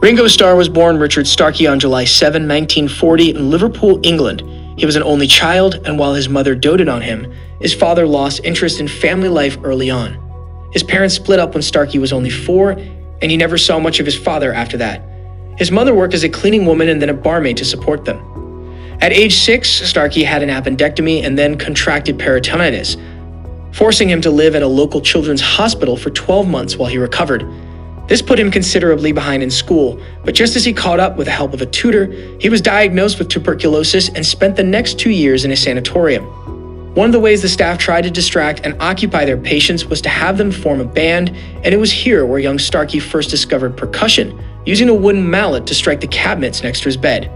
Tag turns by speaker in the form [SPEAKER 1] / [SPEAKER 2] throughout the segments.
[SPEAKER 1] Ringo Starr was born Richard Starkey on July 7, 1940, in Liverpool, England. He was an only child, and while his mother doted on him, his father lost interest in family life early on. His parents split up when Starkey was only four, and he never saw much of his father after that. His mother worked as a cleaning woman and then a barmaid to support them. At age six, Starkey had an appendectomy and then contracted peritonitis, forcing him to live at a local children's hospital for 12 months while he recovered. This put him considerably behind in school, but just as he caught up with the help of a tutor, he was diagnosed with tuberculosis and spent the next two years in a sanatorium. One of the ways the staff tried to distract and occupy their patients was to have them form a band, and it was here where young Starkey first discovered percussion, using a wooden mallet to strike the cabinets next to his bed.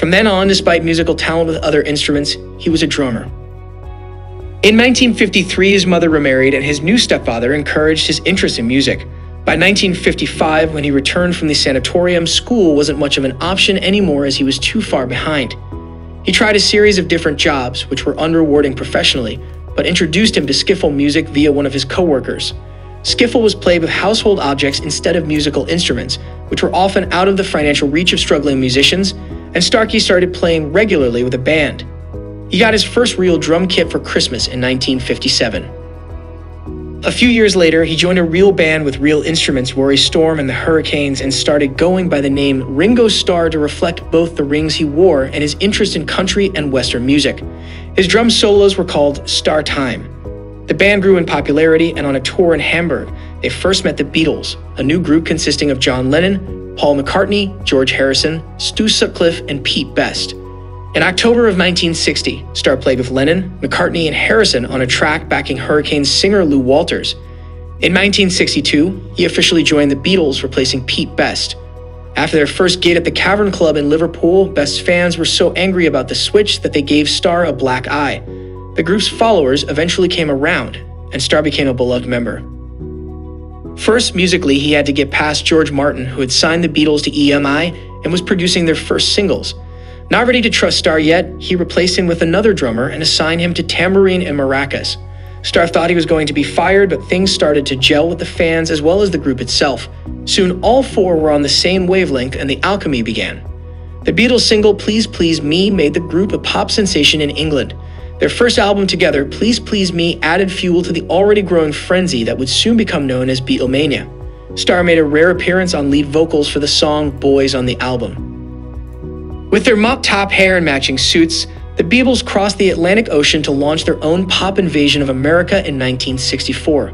[SPEAKER 1] From then on, despite musical talent with other instruments, he was a drummer. In 1953, his mother remarried, and his new stepfather encouraged his interest in music. By 1955, when he returned from the sanatorium, school wasn't much of an option anymore as he was too far behind. He tried a series of different jobs, which were unrewarding professionally, but introduced him to skiffle music via one of his coworkers. Skiffle was played with household objects instead of musical instruments, which were often out of the financial reach of struggling musicians, and Starkey started playing regularly with a band. He got his first real drum kit for Christmas in 1957. A few years later, he joined a real band with real instruments, Rory Storm and the Hurricanes, and started going by the name Ringo Starr to reflect both the rings he wore and his interest in country and Western music. His drum solos were called Starr Time. The band grew in popularity, and on a tour in Hamburg, they first met the Beatles, a new group consisting of John Lennon, Paul McCartney, George Harrison, Stu Sutcliffe, and Pete Best. In October of 1960, Starr played with Lennon, McCartney, and Harrison on a track backing Hurricanes singer Lou Walters. In 1962, he officially joined the Beatles, replacing Pete Best. After their first gig at the Cavern Club in Liverpool, Best's fans were so angry about the switch that they gave Starr a black eye. The group's followers eventually came around, and Starr became a beloved member. First, musically, he had to get past George Martin, who had signed the Beatles to EMI and was producing their first singles. Not ready to trust Starr yet, he replaced him with another drummer and assigned him to tambourine and maracas. Starr thought he was going to be fired, but things started to gel with the fans as well as the group itself. Soon, all four were on the same wavelength and the alchemy began. The Beatles single Please Please Me made the group a pop sensation in England. Their first album together, Please Please Me, added fuel to the already growing frenzy that would soon become known as Beatlemania. Starr made a rare appearance on lead vocals for the song Boys on the album. With their mop top hair and matching suits, the Beatles crossed the Atlantic Ocean to launch their own pop invasion of America in 1964.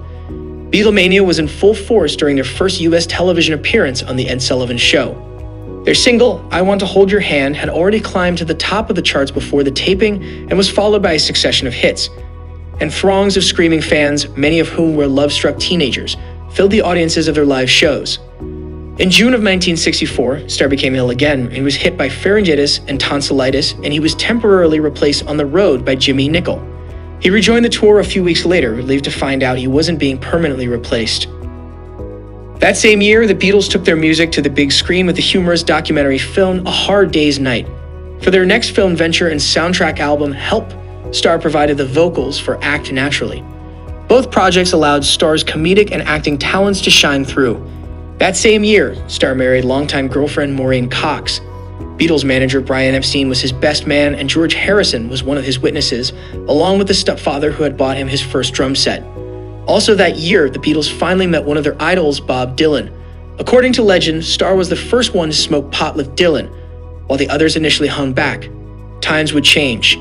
[SPEAKER 1] Beatlemania was in full force during their first US television appearance on The Ed Sullivan Show. Their single, I Want to Hold Your Hand, had already climbed to the top of the charts before the taping and was followed by a succession of hits. And throngs of screaming fans, many of whom were love struck teenagers, filled the audiences of their live shows. In June of 1964, Starr became ill again. He was hit by pharyngitis and tonsillitis, and he was temporarily replaced on the road by Jimmy Nicol. He rejoined the tour a few weeks later, relieved to find out he wasn't being permanently replaced. That same year, the Beatles took their music to the big screen with the humorous documentary film A Hard Day's Night. For their next film venture and soundtrack album, Help, Starr provided the vocals for Act Naturally. Both projects allowed Starr's comedic and acting talents to shine through. That same year, Starr married longtime girlfriend Maureen Cox. Beatles manager Brian Epstein was his best man, and George Harrison was one of his witnesses, along with the stepfather who had bought him his first drum set. Also, that year, the Beatles finally met one of their idols, Bob Dylan. According to legend, Starr was the first one to smoke pot with Dylan, while the others initially hung back. Times would change.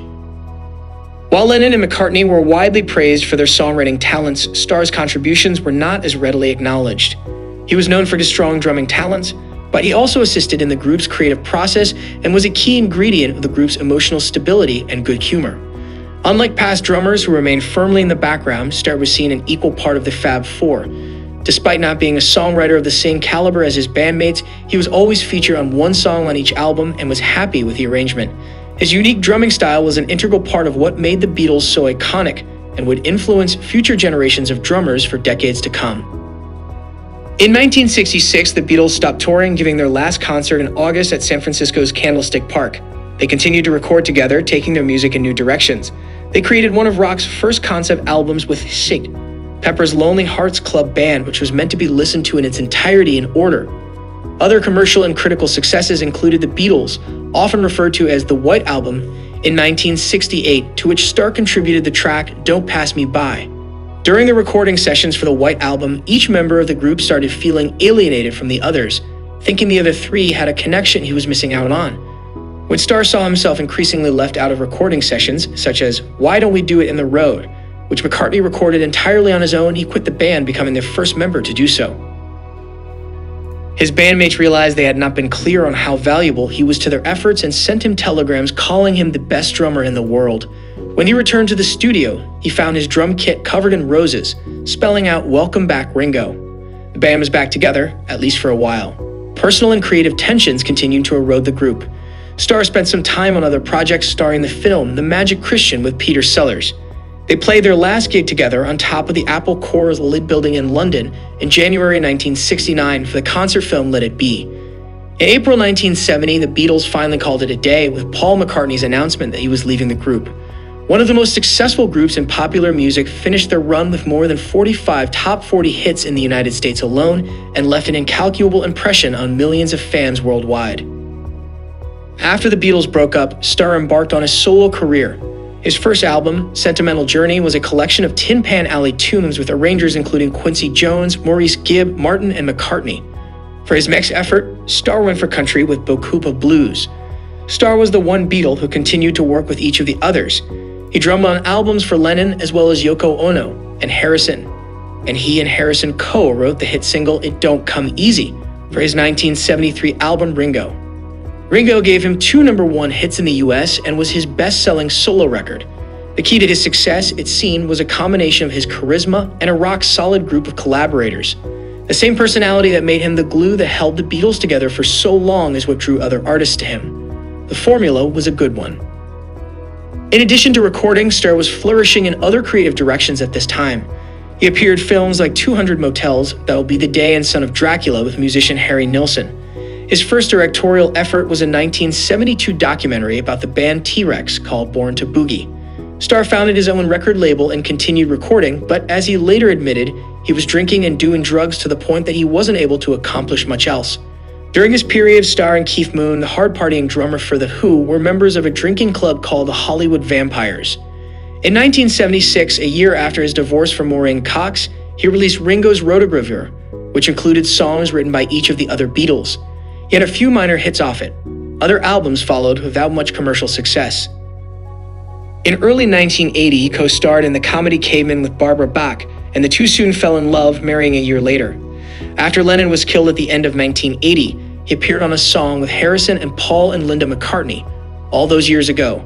[SPEAKER 1] While Lennon and McCartney were widely praised for their songwriting talents, Starr's contributions were not as readily acknowledged. He was known for his strong drumming talents, but he also assisted in the group's creative process and was a key ingredient of the group's emotional stability and good humor. Unlike past drummers who remained firmly in the background, Starr was seen an equal part of the Fab Four. Despite not being a songwriter of the same caliber as his bandmates, he was always featured on one song on each album and was happy with the arrangement. His unique drumming style was an integral part of what made the Beatles so iconic and would influence future generations of drummers for decades to come. In 1966, the Beatles stopped touring, giving their last concert in August at San Francisco's Candlestick Park. They continued to record together, taking their music in new directions. They created one of rock's first concept albums with Sgt. Pepper's Lonely Hearts Club Band, which was meant to be listened to in its entirety in order. Other commercial and critical successes included The Beatles, often referred to as the White Album, in 1968, to which Starr contributed the track Don't Pass Me By. During the recording sessions for the White Album, each member of the group started feeling alienated from the others, thinking the other three had a connection he was missing out on. When Starr saw himself increasingly left out of recording sessions, such as Why Don't We Do It in the Road, which McCartney recorded entirely on his own, he quit the band, becoming the first member to do so. His bandmates realized they had not been clear on how valuable he was to their efforts and sent him telegrams calling him the best drummer in the world. When he returned to the studio, he found his drum kit covered in roses, spelling out Welcome Back Ringo. The band was back together, at least for a while. Personal and creative tensions continued to erode the group. Starr spent some time on other projects starring the film The Magic Christian with Peter Sellers. They played their last gig together on top of the Apple Corps Ltd. building in London in January 1969 for the concert film Let It Be. In April 1970, the Beatles finally called it a day with Paul McCartney's announcement that he was leaving the group. One of the most successful groups in popular music finished their run with more than 45 top 40 hits in the United States alone and left an incalculable impression on millions of fans worldwide. After the Beatles broke up, Starr embarked on a solo career his first album, Sentimental Journey, was a collection of Tin Pan Alley tunes with arrangers including Quincy Jones, Maurice Gibb, Martin, and McCartney. For his next effort, Starr went for country with of Blues. Starr was the one Beatle who continued to work with each of the others. He drummed on albums for Lennon as well as Yoko Ono and Harrison. And he and Harrison co wrote the hit single It Don't Come Easy for his 1973 album Ringo. Ringo gave him two number one hits in the US and was his best selling solo record. The key to his success, it seemed, was a combination of his charisma and a rock solid group of collaborators. The same personality that made him the glue that held the Beatles together for so long is what drew other artists to him. The formula was a good one. In addition to recording, Starr was flourishing in other creative directions at this time. He appeared in films like 200 Motels, That Will Be the Day, and Son of Dracula with musician Harry Nilsson. His first directorial effort was a 1972 documentary about the band T Rex called Born to Boogie. Starr founded his own record label and continued recording, but as he later admitted, he was drinking and doing drugs to the point that he wasn't able to accomplish much else. During his period, Starr and Keith Moon, the hard partying drummer for The Who, were members of a drinking club called the Hollywood Vampires. In 1976, a year after his divorce from Maureen Cox, he released Ringo's Rotogravure, which included songs written by each of the other Beatles. He had a few minor hits off it. Other albums followed without much commercial success. In early 1980, he co starred in the comedy Caveman with Barbara Bach, and the two soon fell in love, marrying a year later. After Lennon was killed at the end of 1980, he appeared on a song with Harrison and Paul and Linda McCartney, all those years ago.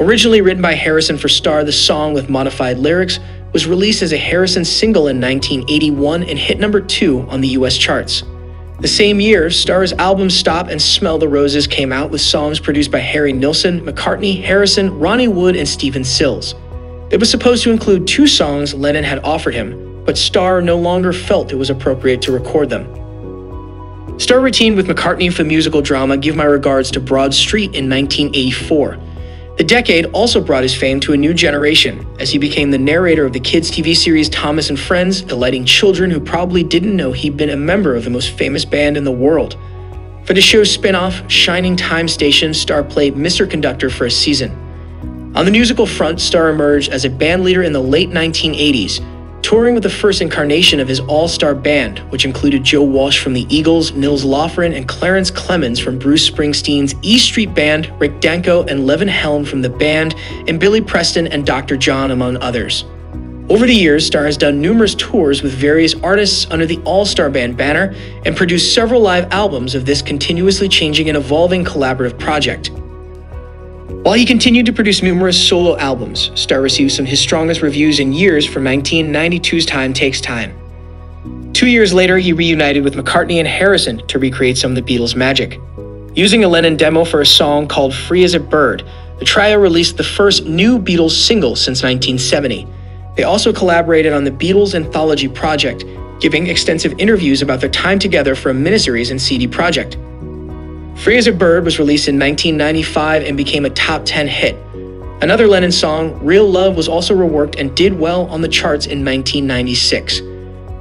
[SPEAKER 1] Originally written by Harrison for Starr, the song with modified lyrics was released as a Harrison single in 1981 and hit number two on the US charts. The same year, Starr's album Stop and Smell the Roses came out with songs produced by Harry Nilsson, McCartney, Harrison, Ronnie Wood, and Stephen Stills. It was supposed to include two songs Lennon had offered him, but Starr no longer felt it was appropriate to record them. Starr routine with McCartney for musical drama Give My Regards to Broad Street in 1984. The decade also brought his fame to a new generation, as he became the narrator of the kids' TV series Thomas and Friends, delighting children who probably didn't know he'd been a member of the most famous band in the world. For the show's spin off, Shining Time Station, Starr played Mr. Conductor for a season. On the musical front, Starr emerged as a band leader in the late 1980s, touring with the first incarnation of his all star band, which included Joe Walsh from the Eagles, Nils Lofgren, and Clarence Clemons from Bruce Springsteen's E Street Band, Rick Danko and Levon Helm from the band, and Billy Preston and Dr. John, among others. Over the years, Starr has done numerous tours with various artists under the All Star Band banner and produced several live albums of this continuously changing and evolving collaborative project. While he continued to produce numerous solo albums, Starr received some of his strongest reviews in years for 1992's Time Takes Time. Two years later, he reunited with McCartney and Harrison to recreate some of the Beatles' magic. Using a Lennon demo for a song called Free as a Bird, the trio released the first new Beatles single since 1970. They also collaborated on the Beatles Anthology Project, giving extensive interviews about their time together for a miniseries and CD project. Free as a Bird was released in 1995 and became a top 10 hit. Another Lennon song, Real Love, was also reworked and did well on the charts in 1996.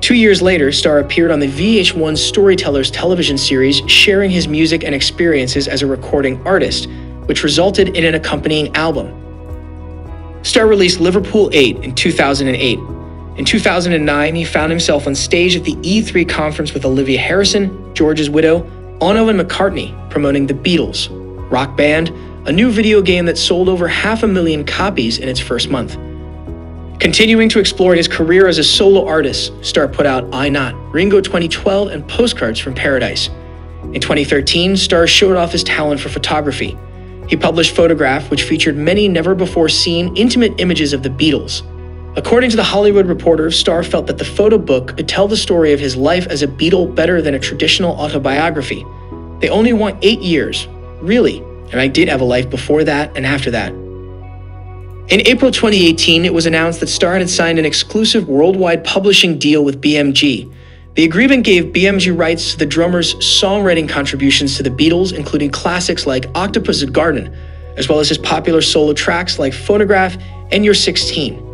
[SPEAKER 1] Two years later, Starr appeared on the VH1 Storytellers television series, sharing his music and experiences as a recording artist, which resulted in an accompanying album. Starr released Liverpool 8 in 2008. In 2009, he found himself on stage at the E3 conference with Olivia Harrison, George's widow, Ono and McCartney, promoting the Beatles, Rock Band, a new video game that sold over half a million copies in its first month. Continuing to explore his career as a solo artist, Starr put out Y Not, Ringo 2012, and Postcards from Paradise. In 2013, Starr showed off his talent for photography. He published Photograph, which featured many never before seen intimate images of the Beatles. According to The Hollywood Reporter, Starr felt that the photo book could tell the story of his life as a Beatle better than a traditional autobiography. They only want eight years, really, and I did have a life before that and after that. In April 2018, it was announced that Starr had signed an exclusive worldwide publishing deal with BMG. The agreement gave BMG rights to the drummer's songwriting contributions to the Beatles, including classics like Octopus Garden, as well as his popular solo tracks like Photograph and You're 16.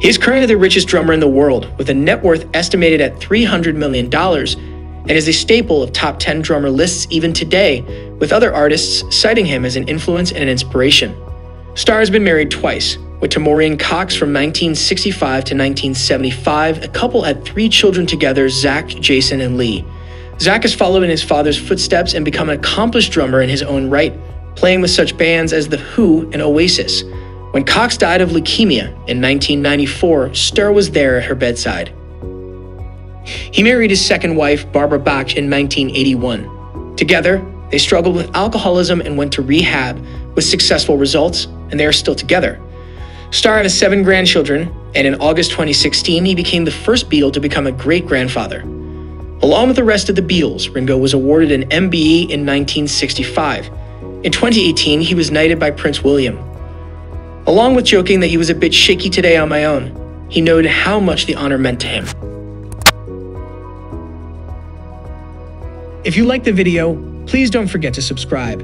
[SPEAKER 1] He is currently the richest drummer in the world, with a net worth estimated at $300 million, and is a staple of top 10 drummer lists even today, with other artists citing him as an influence and an inspiration. Starr has been married twice, with to Maureen Cox from 1965 to 1975. A couple had three children together Zak, Jason, and Lee. Zak has followed in his father's footsteps and become an accomplished drummer in his own right, playing with such bands as The Who and Oasis. When Cox died of leukemia in 1994, Starr was there at her bedside. He married his second wife, Barbara Bach, in 1981. Together, they struggled with alcoholism and went to rehab with successful results, and they are still together. Starr has seven grandchildren, and in August 2016, he became the first Beatle to become a great grandfather. Along with the rest of the Beatles, Ringo was awarded an MBE in 1965. In 2018, he was knighted by Prince William. Along with joking that he was a bit shaky today on my own, he noted how much the honor meant to him. If you liked the video, please don't forget to subscribe.